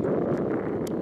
あっ。